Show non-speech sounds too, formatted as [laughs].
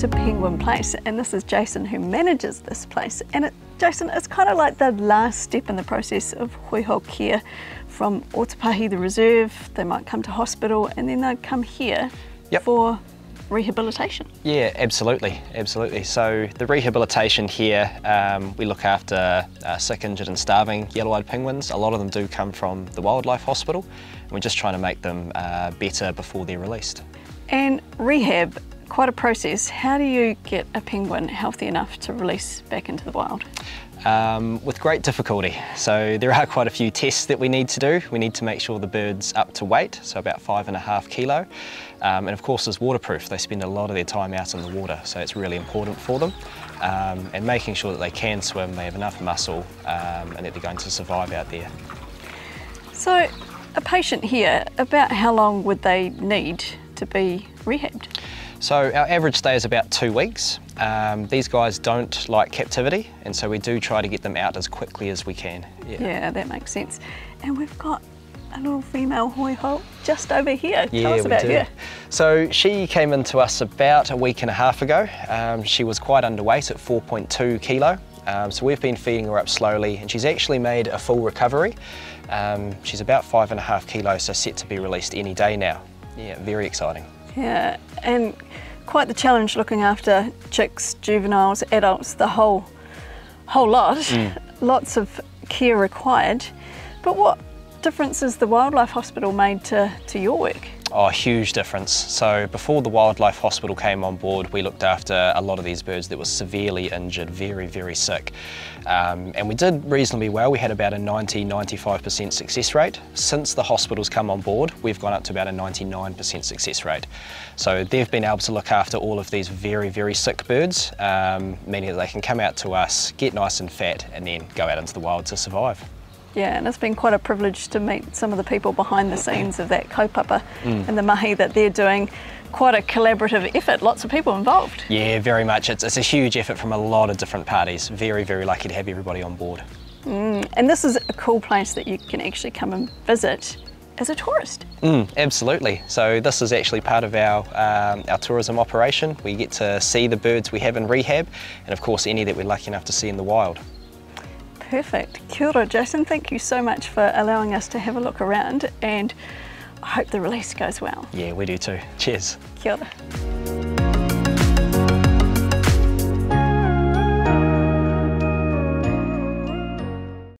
to Penguin Place, and this is Jason who manages this place. And it, Jason, it's kind of like the last step in the process of Hoiho care from Otapahi, the reserve. They might come to hospital, and then they'd come here Yep. for rehabilitation. Yeah, absolutely, absolutely. So the rehabilitation here, um, we look after uh, sick, injured and starving yellow-eyed penguins. A lot of them do come from the wildlife hospital and we're just trying to make them uh, better before they're released. And rehab, quite a process. How do you get a penguin healthy enough to release back into the wild? Um, with great difficulty. So there are quite a few tests that we need to do. We need to make sure the bird's up to weight, so about five and a half kilo. Um, and of course is waterproof. They spend a lot of their time out in the water, so it's really important for them. Um, and making sure that they can swim, they have enough muscle, um, and that they're going to survive out there. So, a patient here, about how long would they need to be rehabbed? So our average stay is about two weeks. Um, these guys don't like captivity, and so we do try to get them out as quickly as we can. Yeah, that makes sense. And we've got a little female hoiho just over here. Tell Yeah, us we about do. her. So she came into us about a week and a half ago. Um, she was quite underweight at 4.2 kilo. Um, so we've been feeding her up slowly and she's actually made a full recovery. Um, she's about five and a half kilos, so set to be released any day now. Yeah, very exciting. Yeah, and quite the challenge looking after chicks, juveniles, adults, the whole whole lot. Mm. [laughs] Lots of care required. But what difference has the wildlife hospital made to, to your work? A huge difference. So before the Wildlife Hospital came on board, we looked after a lot of these birds that were severely injured, very, very sick. Um, and we did reasonably well. We had about a 90-95% success rate. Since the hospital's come on board, we've gone up to about a 99% success rate. So they've been able to look after all of these very, very sick birds, um, meaning that they can come out to us, get nice and fat, and then go out into the wild to survive. Yeah, and it's been quite a privilege to meet some of the people behind the scenes of that kaupapa Mm. and the mahi that they're doing. Quite a collaborative effort, lots of people involved. Yeah, very much. It's, it's a huge effort from a lot of different parties. Very, very lucky to have everybody on board. And this is a cool place that you can actually come and visit as a tourist. Mm, absolutely. So this is actually part of our um, our tourism operation. We get to see the birds we have in rehab, and of course any that we're lucky enough to see in the wild. Perfect. Kia ora, Jason. Thank you so much for allowing us to have a look around and I hope the release goes well. Yeah, we do too. Cheers. Kia ora.